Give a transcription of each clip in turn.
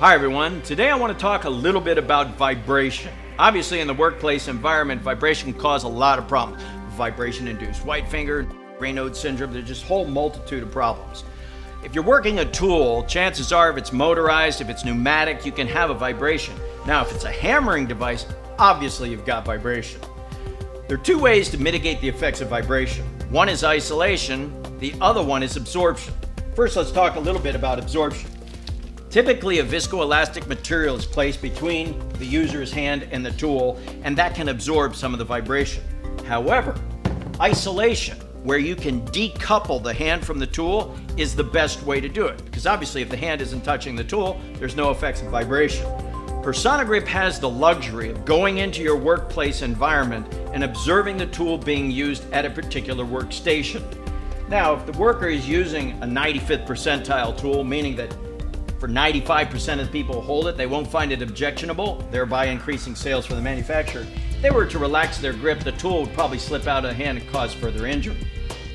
Hi everyone. Today I want to talk a little bit about vibration. Obviously in the workplace environment, vibration can cause a lot of problems. Vibration induced white finger, Raynaud syndrome, there's just a whole multitude of problems. If you're working a tool, chances are if it's motorized, if it's pneumatic, you can have a vibration. Now if it's a hammering device, obviously you've got vibration. There are two ways to mitigate the effects of vibration. One is isolation, the other one is absorption. First, let's talk a little bit about absorption. Typically, a viscoelastic material is placed between the user's hand and the tool, and that can absorb some of the vibration. However, isolation, where you can decouple the hand from the tool, is the best way to do it. Because obviously, if the hand isn't touching the tool, there's no effects of vibration. PersonaGrip has the luxury of going into your workplace environment and observing the tool being used at a particular workstation. Now, if the worker is using a 95th percentile tool, meaning that for 95% of the people who hold it, they won't find it objectionable, thereby increasing sales for the manufacturer. If they were to relax their grip, the tool would probably slip out of hand and cause further injury.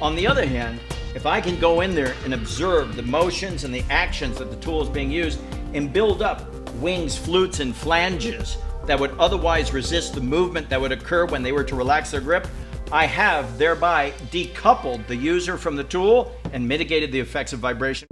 On the other hand, if I can go in there and observe the motions and the actions that the tool is being used and build up wings, flutes, and flanges that would otherwise resist the movement that would occur when they were to relax their grip, I have thereby decoupled the user from the tool and mitigated the effects of vibration.